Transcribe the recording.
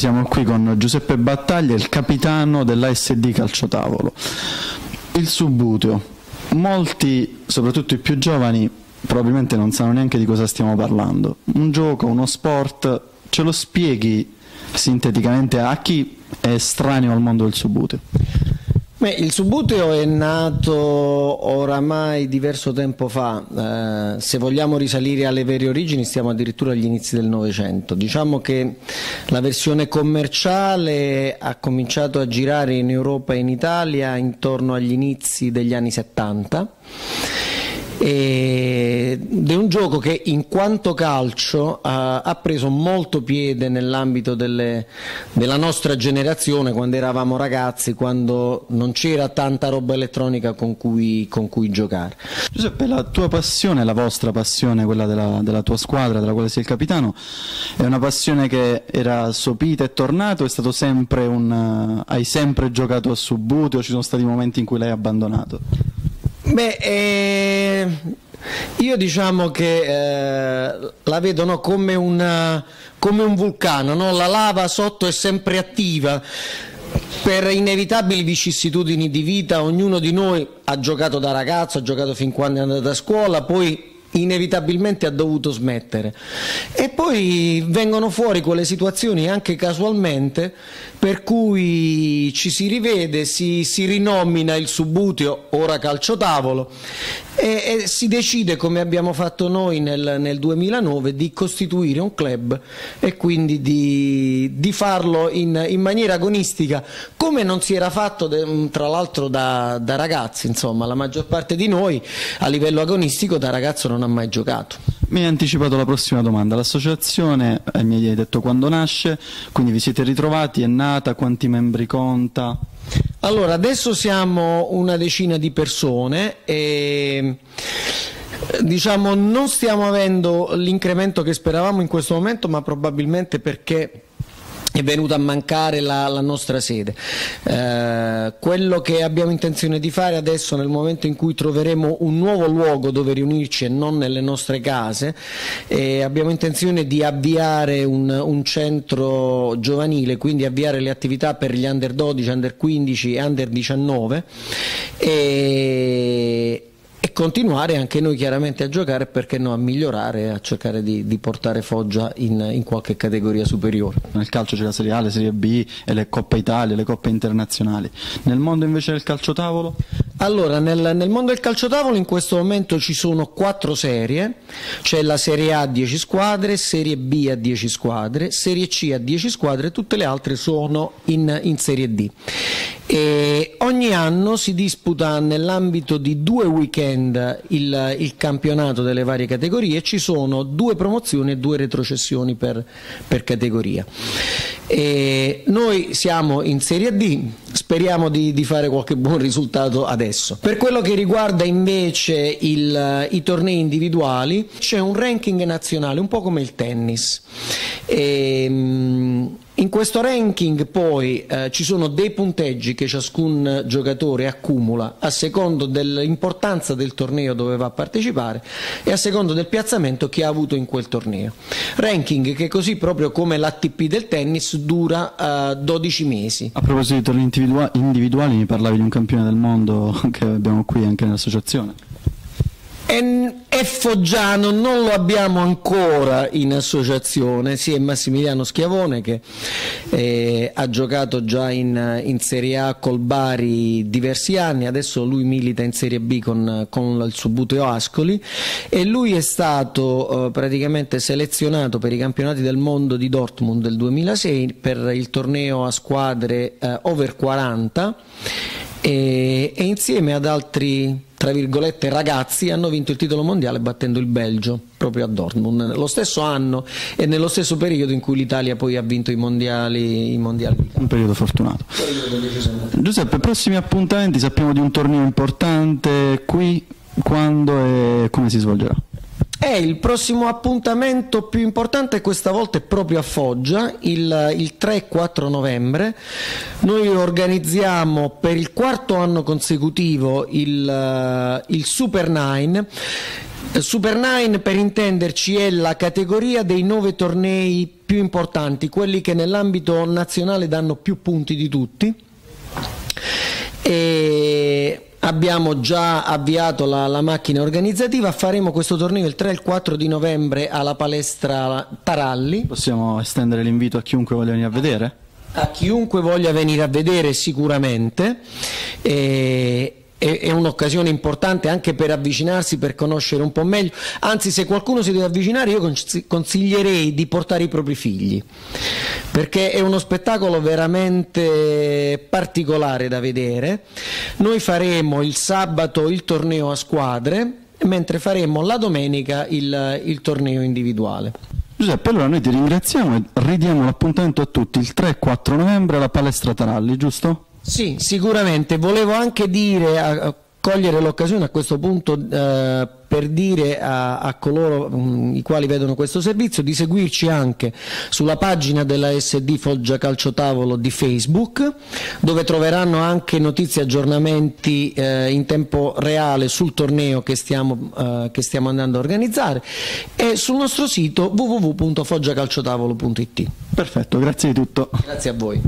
siamo qui con Giuseppe Battaglia, il capitano dell'ASD Calciotavolo. Il subbuteo. Molti, soprattutto i più giovani, probabilmente non sanno neanche di cosa stiamo parlando. Un gioco, uno sport, ce lo spieghi sinteticamente a chi è estraneo al mondo del subbuteo? Beh, il subbuteo è nato oramai diverso tempo fa, eh, se vogliamo risalire alle vere origini stiamo addirittura agli inizi del Novecento. Diciamo che la versione commerciale ha cominciato a girare in Europa e in Italia intorno agli inizi degli anni 70 ed è un gioco che in quanto calcio ha, ha preso molto piede nell'ambito delle, della nostra generazione quando eravamo ragazzi, quando non c'era tanta roba elettronica con cui, con cui, giocare. Giuseppe, la tua passione, la vostra passione, quella della, della tua squadra, della quale sei il capitano, è una passione che era sopita e tornata o è stato sempre un... hai sempre giocato a subbuteo ci sono stati momenti in cui l'hai abbandonato? Beh, eh, io diciamo che eh, la vedo no, come, una, come, un vulcano, no? la lava sotto è sempre attiva. Per inevitabili vicissitudini di vita, ognuno di noi ha giocato da ragazzo, ha giocato fin quando è andato a scuola, poi inevitabilmente ha dovuto smettere. E poi vengono fuori quelle situazioni anche casualmente per cui ci si rivede, si, si rinomina il subbuteo, ora calciotavolo e, e, si decide come abbiamo fatto noi nel, nel, 2009 di costituire un club e quindi di, di farlo in, in, maniera agonistica come non si era fatto tra l'altro da, da ragazzi insomma la maggior parte di noi a livello agonistico da ragazzo non non ha mai giocato. Mi hai anticipato la prossima domanda. L'associazione, eh, mi hai detto quando nasce, quindi vi siete ritrovati, è nata, quanti membri conta? Allora, adesso siamo una decina di persone e diciamo non stiamo avendo l'incremento che speravamo in questo momento, ma probabilmente perché è venuta a mancare la, la nostra sede. Eh, quello che abbiamo intenzione di fare adesso nel momento in cui troveremo un nuovo luogo dove riunirci e non nelle nostre case, eh, abbiamo intenzione di avviare un, un, centro giovanile, quindi avviare le attività per gli under 12, under 15 e under 19 e, e continuare anche noi chiaramente a giocare perché no a migliorare a cercare di, di portare Foggia in, in, qualche categoria superiore nel calcio c'è la Serie A, la Serie B e le Coppe Italia, le Coppe internazionali nel mondo invece del calcio tavolo? Allora, nel, nel mondo del calcio tavolo in questo momento ci sono quattro serie, c'è la Serie A a 10 squadre, Serie B a 10 squadre, Serie C a 10 squadre e tutte le altre sono in, in Serie D. E ogni anno si disputa nell'ambito di due weekend il, il, campionato delle varie categorie, ci sono due promozioni e due retrocessioni per, per categoria. E noi siamo in Serie D, speriamo di, di, fare qualche buon risultato adesso. Per quello che riguarda invece il, i tornei individuali, c'è un ranking nazionale, un po' come il tennis. E, ehm, in questo ranking poi eh, ci sono dei punteggi che ciascun giocatore accumula a secondo dell'importanza del torneo dove va a partecipare e a secondo del piazzamento che ha avuto in quel torneo. Ranking che così proprio come l'ATP del tennis dura eh, 12 mesi. A proposito di tornei individuali mi parlavi di un campione del mondo che abbiamo qui anche nell'associazione. Foggiano non lo abbiamo ancora in associazione, sì è Massimiliano Schiavone che eh, ha giocato già in, in, Serie A col Bari diversi anni, adesso lui milita in Serie B con, con il Subuteo Ascoli. E lui è stato eh, praticamente selezionato per i campionati del mondo di Dortmund del 2006 per il torneo a squadre eh, over 40 e, e insieme ad altri tra virgolette ragazzi hanno vinto il titolo mondiale battendo il Belgio proprio a Dortmund lo stesso anno e nello stesso periodo in cui l'Italia poi ha vinto i mondiali, i mondiali. un periodo fortunato. Giuseppe prossimi appuntamenti sappiamo di un torneo importante qui quando e come si svolgerà è il prossimo appuntamento più importante questa volta è proprio a Foggia, il, il 3 e 4 novembre. Noi organizziamo per il quarto anno consecutivo il, il Super Nine Super 9 per intenderci è la categoria dei nove tornei più importanti, quelli che nell'ambito nazionale danno più punti di tutti. E abbiamo già avviato la, la, macchina organizzativa, faremo questo torneo il 3 e il 4 di novembre alla palestra Taralli. Possiamo estendere l'invito a chiunque voglia venire a vedere? A chiunque voglia venire a vedere sicuramente. E, è, un'occasione importante anche per avvicinarsi, per conoscere un po' meglio. Anzi, se qualcuno si deve avvicinare, io consiglierei di portare i propri figli, perché è uno spettacolo veramente particolare da vedere. Noi faremo il sabato il torneo a squadre, mentre faremo la domenica il, il torneo individuale. Giuseppe, allora noi ti ringraziamo e ridiamo l'appuntamento a tutti il 3 e 4 novembre alla palestra Taralli, giusto? Sì, sicuramente. Volevo anche dire, cogliere l'occasione a questo punto eh, per dire a, a coloro mh, mm, i quali vedono questo servizio di seguirci anche sulla pagina della SD Foggia Calcio Tavolo di Facebook dove troveranno anche notizie e aggiornamenti eh, in tempo reale sul torneo che stiamo, eh, che stiamo andando a organizzare e sul nostro sito www.foggiacalciotavolo.it Perfetto, grazie di tutto. Grazie a voi.